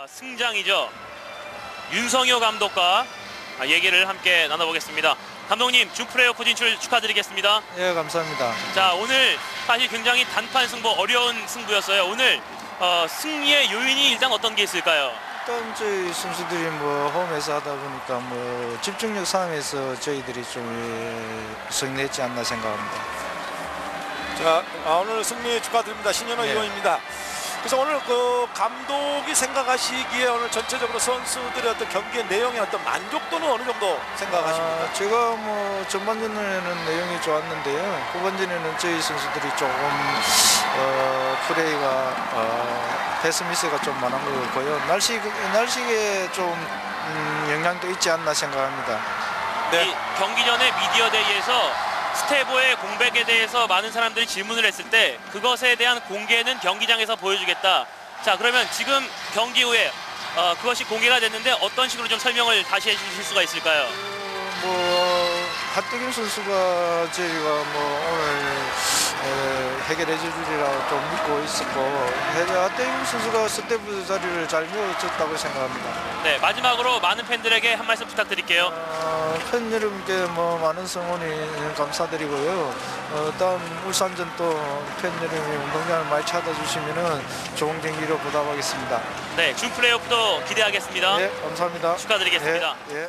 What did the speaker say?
아, 승장이죠. 윤성효 감독과 아, 얘기를 함께 나눠보겠습니다. 감독님, 준플레이오프 진출 축하드리겠습니다. 예, 감사합니다. 자, 오늘 사실 굉장히 단판 승부, 어려운 승부였어요. 오늘 어, 승리의 요인이 일단 어떤 게 있을까요? 일단 저희 선수들이 뭐 홈에서 하다 보니까 뭐 집중력 싸움에서 저희들이 좀 예, 승리했지 않나 생각합니다. 자, 아, 오늘 승리 축하드립니다. 신현호 네. 의원입니다. 그래서 오늘 그 감독이 생각하시기에 오늘 전체적으로 선수들의 어떤 경기의 내용의 어떤 만족도는 어느 정도 생각하십니까? 아, 제가 뭐 전반전에는 내용이 좋았는데요. 후반전에는 저희 선수들이 조금 어, 플레이가 어, 패스 미스가 좀 많은 것 같고요. 날씨 날씨에 좀 음, 영향도 있지 않나 생각합니다. 네. 이 경기 전에 미디어 데이에서 스테보의 공백에 대해서 많은 사람들이 질문을 했을 때 그것에 대한 공개는 경기장에서 보여주겠다. 자 그러면 지금 경기 후에 어, 그것이 공개가 됐는데 어떤 식으로 좀 설명을 다시 해주실 수가 있을까요? 뭐 하태균 선수가 저희가 뭐 오늘 에, 해결해 주리라고 좀 믿고 있었고 해- 하태균 선수가 스태프 자리를 잘 메워줬다고 생각합니다. 네 마지막으로 많은 팬들에게 한 말씀 부탁드릴게요. 어, 팬 여러분께 뭐 많은 성원이 감사드리고요. 어, 다음 울산전 또팬 여러분이 운동장을 많이 찾아주시면은 좋은 경기로 보답하겠습니다. 네준 플레이오프도 기대하겠습니다. 예, 감사합니다. 축하드리겠습니다. 예, 예.